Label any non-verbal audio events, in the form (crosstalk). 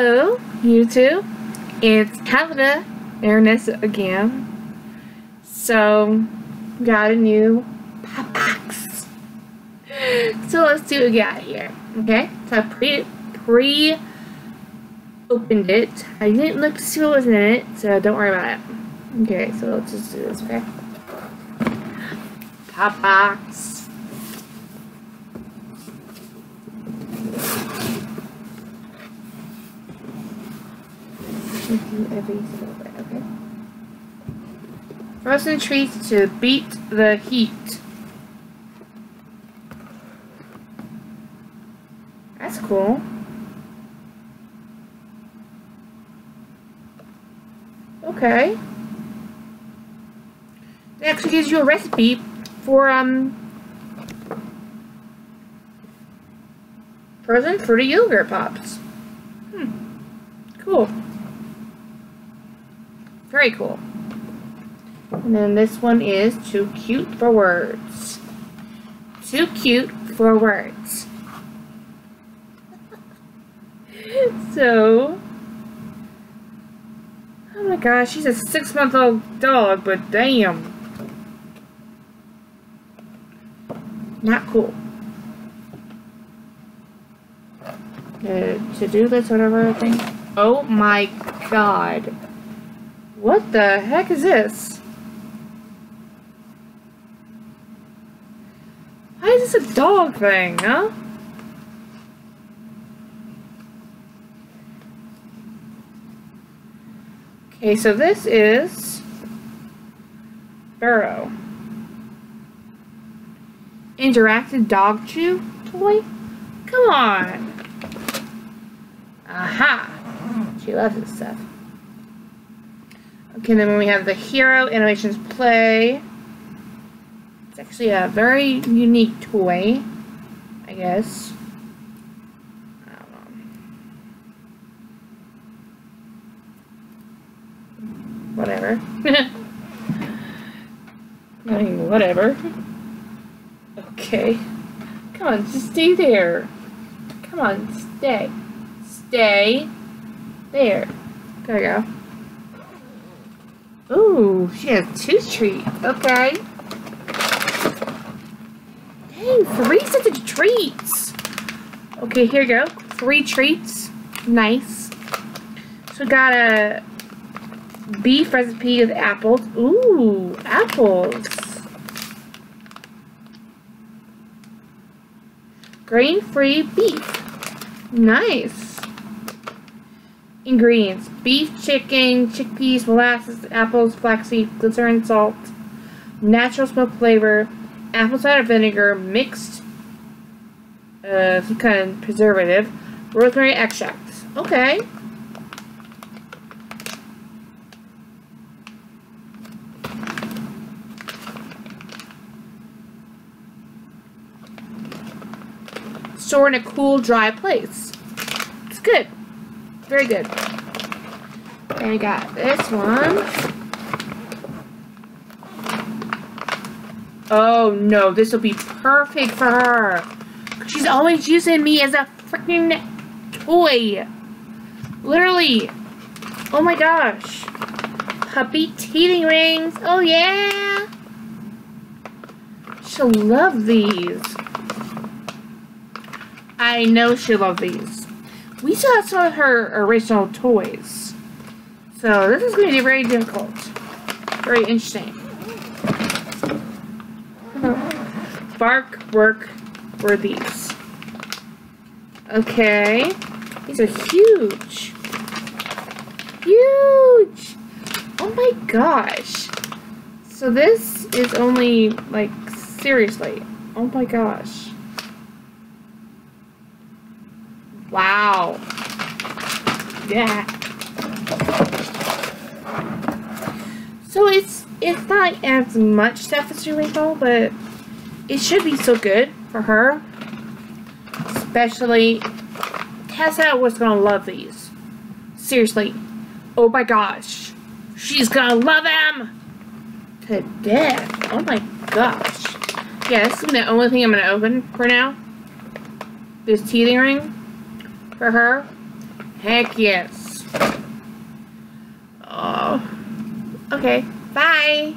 Hello, YouTube. It's Khaleda Aerinessa again. So, got a new PupBox. So let's see what we got here. Okay, so I pre pre opened it. I didn't look to see what was in it, so don't worry about it. Okay, so let's just do this. Okay, PupBox. Every single bit, okay? Frozen treats to beat the heat. That's cool. Okay. It actually gives you a recipe for, um, frozen fruity yogurt pops. Hmm. Cool. Very cool. And then this one is too cute for words. Too cute for words. (laughs) so, oh my gosh, she's a six month old dog, but damn. Not cool. Uh, to do this, whatever I think. Oh my god. What the heck is this? Why is this a dog thing, huh? Okay, so this is Burrow. Interactive dog chew toy? Come on. Aha. She loves this stuff. Okay, then when we have the Hero Animations Play. It's actually a very unique toy, I guess. Whatever. (laughs) I mean, whatever. Okay. Come on, just stay there. Come on, stay. Stay. There. There you go. Ooh, she has two treats. Okay. Dang, three sets of treats. Okay, here you go. Three treats. Nice. So we got a beef recipe with apples. Ooh, apples. Grain-free beef. Nice. Ingredients. Beef, chicken, chickpeas, molasses, apples, flaxseed, glycerin, salt, natural smoke flavor, apple cider vinegar, mixed, uh, some kind of preservative, rosemary extract. Okay. Store in a cool, dry place. It's good. Very good. And we got this one. Oh no, this will be perfect for her. She's always using me as a freaking toy. Literally. Oh my gosh. Puppy teething rings. Oh yeah. She'll love these. I know she'll love these we still have some of her original toys. So this is going to be very difficult. Very interesting. Bark work for these. Okay. These are huge. Huge! Oh my gosh. So this is only, like, seriously. Oh my gosh. Wow. Yeah. So it's it's not as much stuff as Eureka, but it should be so good for her. Especially Tessa was gonna love these. Seriously. Oh my gosh. She's gonna love them to death. Oh my gosh. Yeah, this is the only thing I'm gonna open for now. This teething ring for her. Heck yes. Oh. Okay. Bye.